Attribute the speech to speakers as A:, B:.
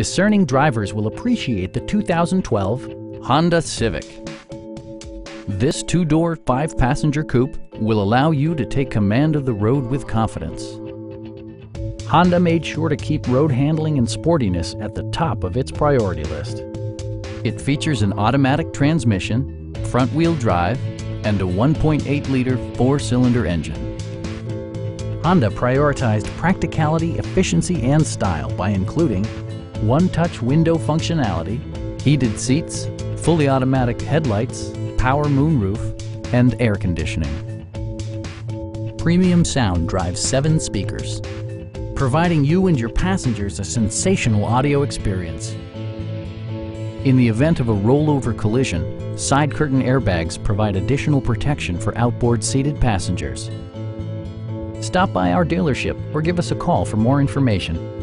A: discerning drivers will appreciate the 2012 Honda Civic. This two-door, five-passenger coupe will allow you to take command of the road with confidence. Honda made sure to keep road handling and sportiness at the top of its priority list. It features an automatic transmission, front-wheel drive, and a 1.8-liter four-cylinder engine. Honda prioritized practicality, efficiency, and style by including one-touch window functionality, heated seats, fully automatic headlights, power moonroof, and air conditioning. Premium sound drives seven speakers, providing you and your passengers a sensational audio experience. In the event of a rollover collision, side curtain airbags provide additional protection for outboard seated passengers. Stop by our dealership or give us a call for more information.